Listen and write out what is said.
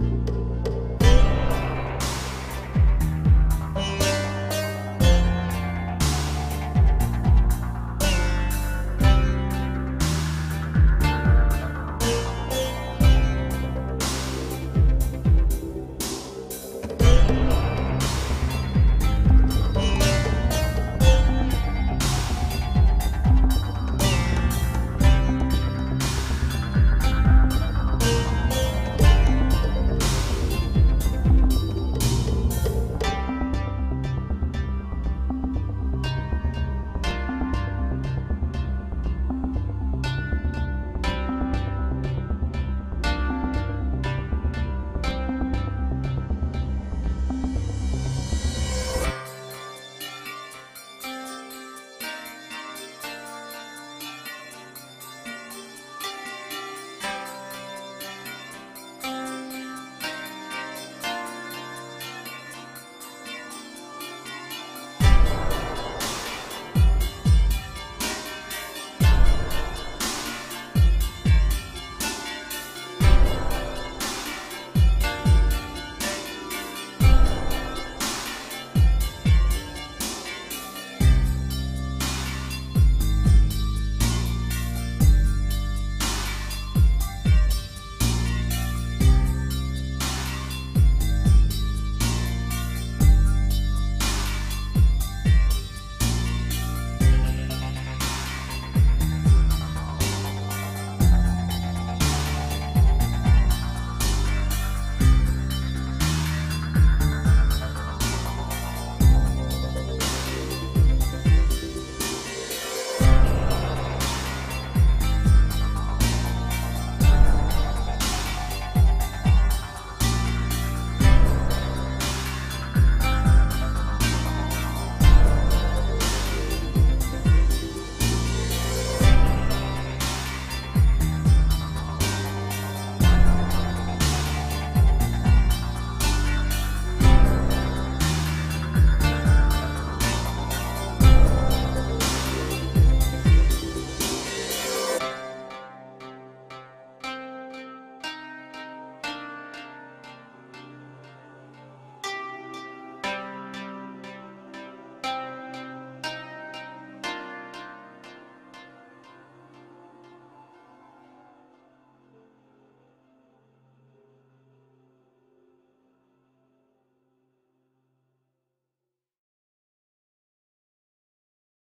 you